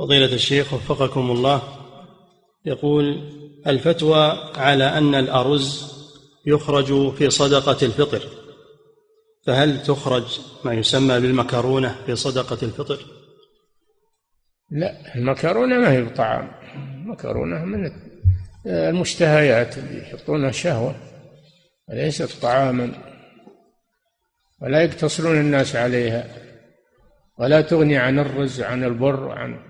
فضيلة الشيخ وفقكم الله يقول الفتوى على أن الأرز يخرج في صدقة الفطر فهل تخرج ما يسمى بالمكرونة في صدقة الفطر؟ لا المكرونة ما هي بطعام المكرونة من المشتهيات اللي يحطونها شهوة وليست طعاما ولا يقتصرون الناس عليها ولا تغني عن الرز عن البر عن